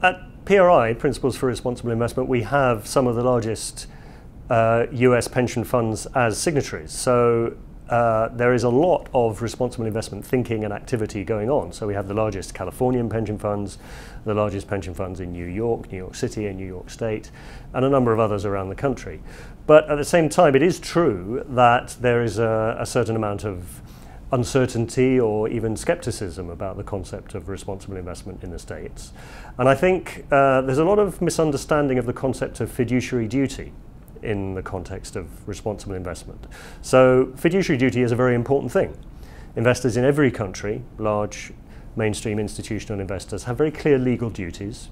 PRI, Principles for Responsible Investment, we have some of the largest uh, US pension funds as signatories. So uh, there is a lot of responsible investment thinking and activity going on. So we have the largest Californian pension funds, the largest pension funds in New York, New York City and New York State, and a number of others around the country. But at the same time, it is true that there is a, a certain amount of uncertainty or even skepticism about the concept of responsible investment in the States. And I think uh, there's a lot of misunderstanding of the concept of fiduciary duty in the context of responsible investment. So fiduciary duty is a very important thing. Investors in every country, large mainstream institutional investors, have very clear legal duties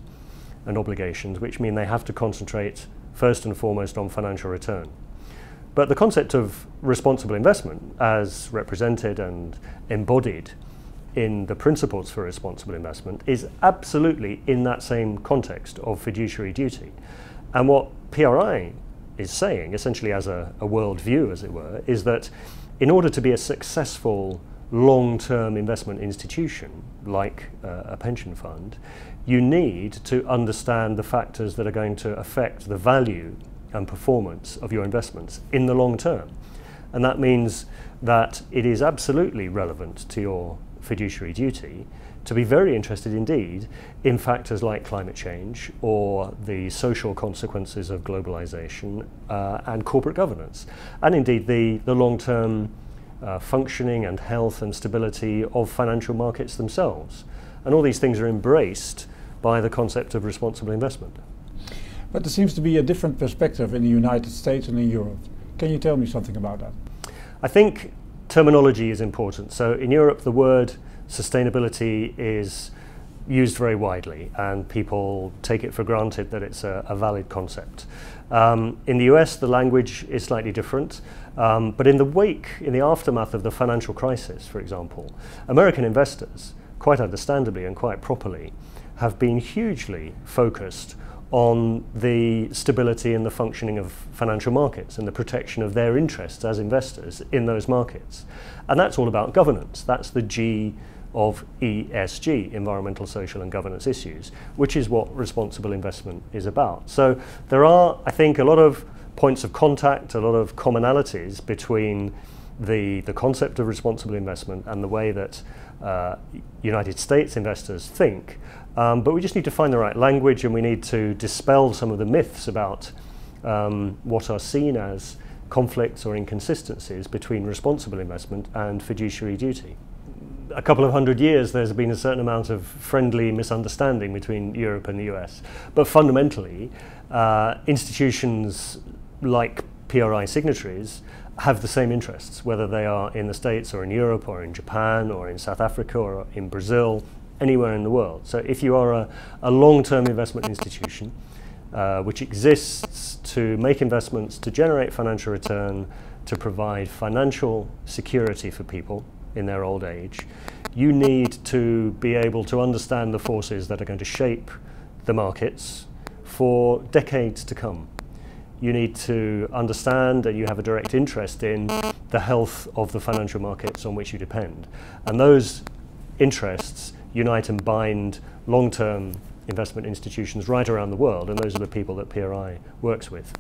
and obligations, which mean they have to concentrate first and foremost on financial return. But the concept of responsible investment, as represented and embodied in the principles for responsible investment, is absolutely in that same context of fiduciary duty. And what PRI is saying, essentially as a, a worldview, as it were, is that in order to be a successful long-term investment institution, like uh, a pension fund, you need to understand the factors that are going to affect the value and performance of your investments in the long term. And that means that it is absolutely relevant to your fiduciary duty to be very interested indeed in factors like climate change or the social consequences of globalization uh, and corporate governance, and indeed the, the long-term uh, functioning and health and stability of financial markets themselves. And all these things are embraced by the concept of responsible investment. But there seems to be a different perspective in the United States and in Europe. Can you tell me something about that? I think terminology is important. So in Europe, the word sustainability is used very widely and people take it for granted that it's a, a valid concept. Um, in the US, the language is slightly different, um, but in the wake, in the aftermath of the financial crisis, for example, American investors, quite understandably and quite properly, have been hugely focused on the stability and the functioning of financial markets and the protection of their interests as investors in those markets. And that's all about governance. That's the G of ESG, environmental, social and governance issues, which is what responsible investment is about. So there are, I think, a lot of points of contact, a lot of commonalities between the, the concept of responsible investment and the way that uh, United States investors think. Um, but we just need to find the right language and we need to dispel some of the myths about um, what are seen as conflicts or inconsistencies between responsible investment and fiduciary duty a couple of hundred years, there's been a certain amount of friendly misunderstanding between Europe and the US. But fundamentally, uh, institutions like PRI signatories have the same interests, whether they are in the States or in Europe or in Japan or in South Africa or in Brazil, anywhere in the world. So if you are a, a long-term investment institution, uh, which exists to make investments, to generate financial return, to provide financial security for people, in their old age, you need to be able to understand the forces that are going to shape the markets for decades to come. You need to understand and you have a direct interest in the health of the financial markets on which you depend. And those interests unite and bind long-term investment institutions right around the world, and those are the people that PRI works with.